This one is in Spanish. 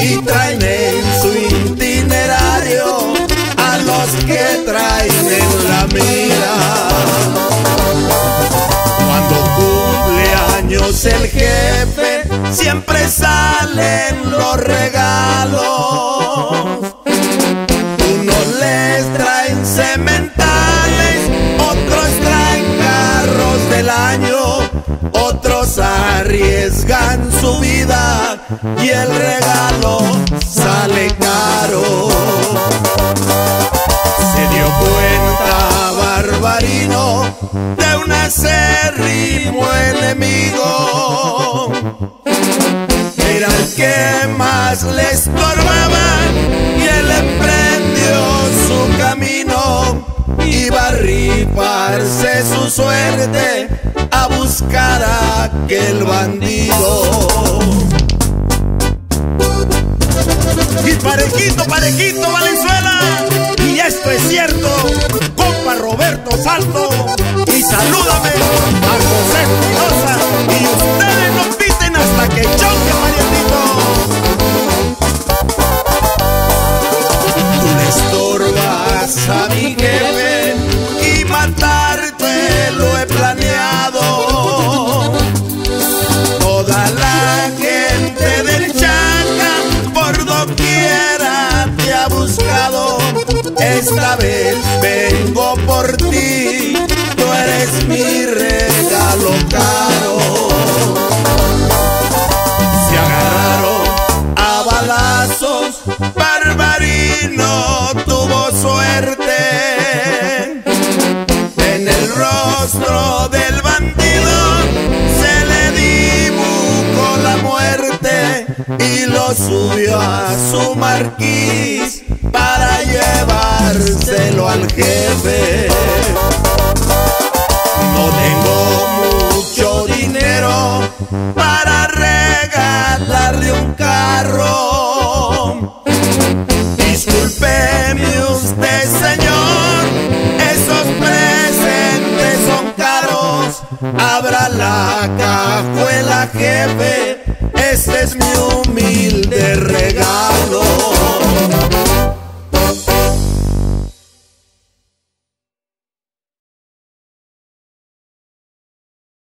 y traen en su itinerario a los que traen en la mira. Cuando cumple años el jefe, siempre salen los regalos. Unos les traen sementales, otros traen carros del año, otros arriesgan su vida y el regalo sale caro. Se dio cuenta Barbarino de un acérrimo enemigo. Era el que más le estorbaba y él emprendió su camino. Iba a rifarse su suerte a buscar a aquel bandido. Y parejito, parejito, Valenzuela. Y esto es cierto, compa Roberto Salto. Y salúdame Esta vez vengo por ti, tú eres mi regalo caro. Se agarraron a balazos, Barbarino tuvo suerte. En el rostro del bandido se le dibujó la muerte y lo subió a su marquís para al jefe. No tengo mucho dinero para regalarle un carro. Discúlpeme usted, señor, esos presentes son caros. Abra la cajuela, jefe, este es mi humilde regalo.